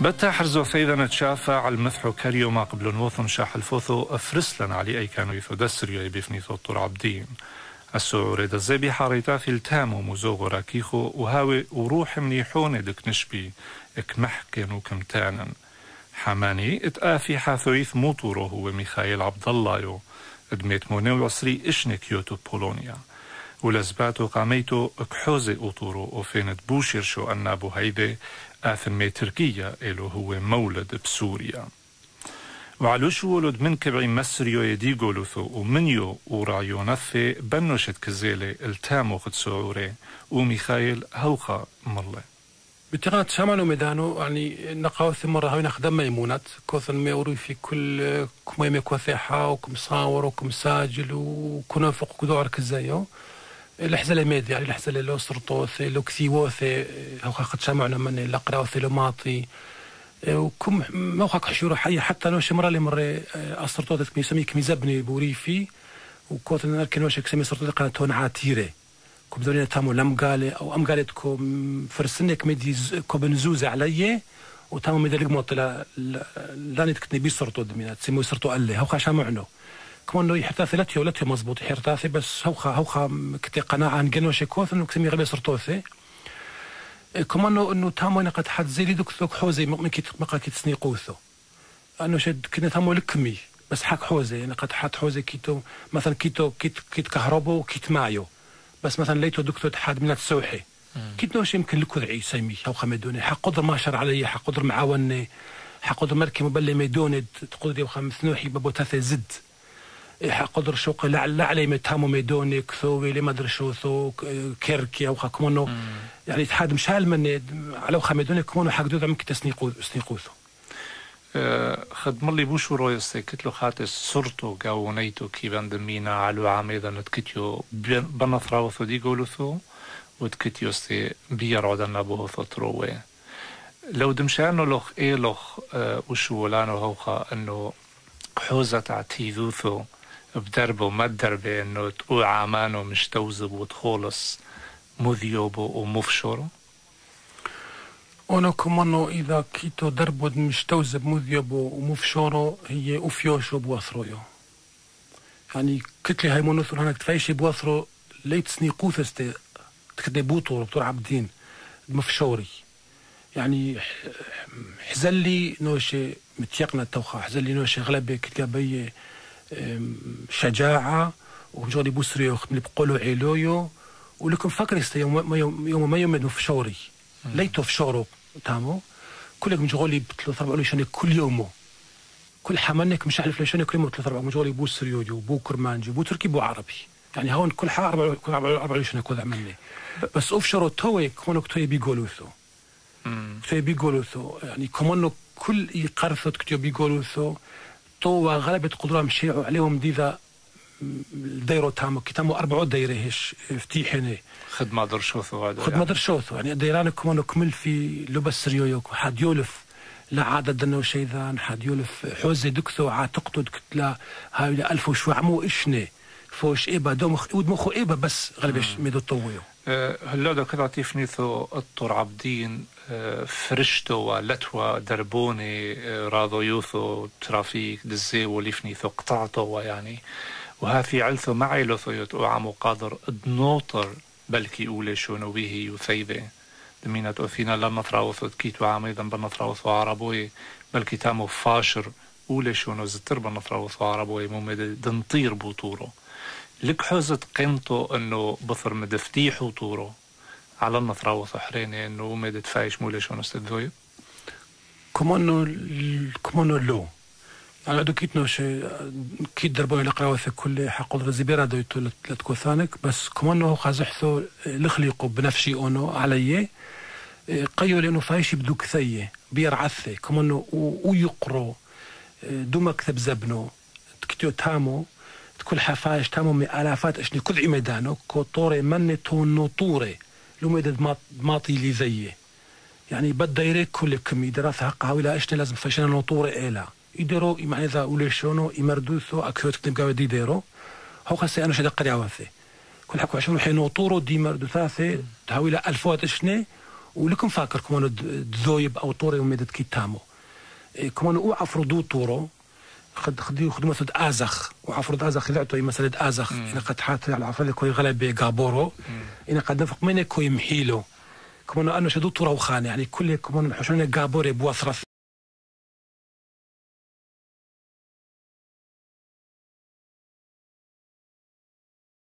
بتا حرزو ثيدا نتشافى على المثحو كاريو ما قبل نوثن شاح الفوثو افرسلن علي أي كانوا يثو دسريو بفني ثوطور عبدين. السعوري دزيبي حريتا في التامو مزوغو راكيخو وهاوي وروح منيحون دك نشبي. إك محكن وكمتانا حماني اتآفي حاثويث موتورو هو ميخائيل عبد الله يو. ادميت مونيو العصري اشني كيوتو بولونيا. ولزباتو قاميتو اكحوزي أوتورو وفينت بوشير شو النابو هيدي آثمي تركيا إلو هو مولد بسوريا. وعلوش ولد من كبعي مسريو يديغو لثو ومنيو ورايو نثي بنوشت كزيلي التامو خد سعوري. وميخايل هوخا مرلي بتغنى تشاملو ميدانو يعني نقاو مرة هاي نخدم ميمونات. كوثن ميوري في كل كميمي كوثيحة وكم صاور وكم ساجل وكنا فوق كدور كزايو الحزة ميدي يعني الحزة لو سرطوثي لو كثيوثي هو خد شامعنا من لقراوثي لو ماطي. وكم موخك حشورة حية حتى لو اللي مرة أسرطوثي كمي كمي زبني بوريفي. وكوثن نركن وشك سمي سرطوثي قناتون عاتيري. كم دولين تامو لم قالي أو ام قالت كم فرسنك مدي كوبن زوز علي وتامو مدي لك موطلا لاني تكتني بي سرطو دمينا تسمو سرطو قال لي هوخا شامع عنو كمان لو يحتاثي لتيو لتيو مزبوط يحتاثي بس هوخا هوخا كتي قناعة ان جنو شكوث انو كتمي غبي سرطوثي كمان انه تامو أنا قد حد زيلي دوك ثوك حوزي ممكن مقا كي تسني قوثو. انه شد كنا تامو لكمي بس حق حوزي. أنا قد حد حوزي كيتو مثلا كيتو كيت كيت كهربو كيت مايو. بس مثلا ليتو دكتور حاد من السوحي كنت نوش يمكن لكو عي سيمي أو خمدوني حق قدر ما شر علي حق قدر معاوني. حق قدر مركي مبلي ميدوني تقدر خمس نوحي بابو تاثي زد. قدر شوق لا لا علي متامو ميدوني كثوي لي ما ادري شو ثو كيركي أو كمونو يعني تحاد مشال من على خمدوني كمونو حق دود ممكن تسنيقو تسنيقوثو خد ملي بوشو رويستي كتلو خاتس سرتو قاونيتو كي بندمينا علو عميدا نتكتيو بنثراوثو دي قولوثو وتكتيو استي بيار عدنا بوثو تروي لو دمشانو لوخ إيه لوخ وشو لانو هوخا إنو حوزة تعتيذوثو بدربو ما الدربة انو تقو عامانو مش توزب وتخولص مذيوبو ومفشورو ono komano إذا كيتو دربود مش توزب مذيبو ومفشورو هي أفيوشو بوثرويو يعني كتلي هاي مونوثر هناك تفايشي بوثرو ليت سنيقوث استي تكدي بوطور بطور عبدين مفشوري. يعني حزلي نوشي متيقنا توخا حزلي نوشي غلبة كتلي بي شجاعة ومجوري بوسريو خدمي بقولو عيلويو ولكن فكر يوم ما يوم, يوم ما يوم مفشوري ليتو في شورو تامو؟ كلك مشغولي بثلاث أربع ليشاني كل يومو. كل حمانك مش عارف ليشاني كل يوم ثلاث أربع. مشغولي بو سريوجي وبو كرمانجي وبو تركي بو عربي. يعني هون كل حا أربع كل أربع ليشاني كذا عملني. بس أوف شرو توي كونك توي بيقولوثو. توي بيقولوثو. يعني كمانو كل يقرثو كتيو بيقولوثو. تو غلبة قدرة مشيعوا عليهم ديذا دايرو تامو كتامو أربعة دايرة هيش فتيحني خدمة درشوثو هذا خدمة درشوثو يعني ديران كمان كمل في لبس ريويو حد يولف لا عادة دنو شيذان حد يولف حوزي دكتو عاتقتو دكتلا هاي ألف وشو عمو إشني. فوش إيبا دوم ود مخو إيبا بس غالبش ميدو طويو. هلا دا كده تيفنيثو الطور عبدين فرشتو ولتوا دربوني راضو يوثو ترافيك دزي وليفنيثو قطعتو يعني. وها في علثو معي لثو يتقو عمو قادر ادنوطر بلكي أولي شونو به يثيبه. دمينة أثينا لما تراوثو تكيتو عاميدا بنطراوثو عربوي. بلكي تامو فاشر أولي شونو زتر بنطراوثو عربوي. مومد دنطير بوطورو لك حوزت قيمته إنه بثر مدفتيح وطوره. على النطراوث حريني إنه مدت فايش مولي شونو استدوي كمانو كمانو لو على دو كيت نوش كيت دربو لقراوة في كل حق زبيرا دو يتو لتكوثانك بس كمان نو خازحثو لخليقو بنفسي أونو علي. قيو لأنه فايش بدو كثية. بير عثي. كمان نو ويقرو. دو مكتب زبنو. تكتيو تامو. كل حفايش تامو من آلافات إشني كل عمدانو كوطوري من تونو طوري لو مدد ماطي لي زيه يعني بدا يريك كل كمي دراسة حقها ولا إشني لازم فاشنا نطوري إيلا يديرو معنى ذا وليشونو يمردوثو أكثر تكتب قاوة دي ديرو هو خاصة أنا شدق قرية واثي كل حكو عشان حين وطورو دي مردو ثاثي تهاوي لا ألفوات إشني. ولكم فاكر كمان ذويب أو طوري ومدد كي تامو. إيه، كمان أو عفرضو طورو خد خدي خدو مثل آزخ. وعفرض آزخ لعتو مثلا آزخ. أنا قد حات على عفرض كوي غلبي غابورو. أنا قد نفق مني كوي محيلو. كمان انه شدو طورو خان يعني كل كمان حشون غابوري بوثرث.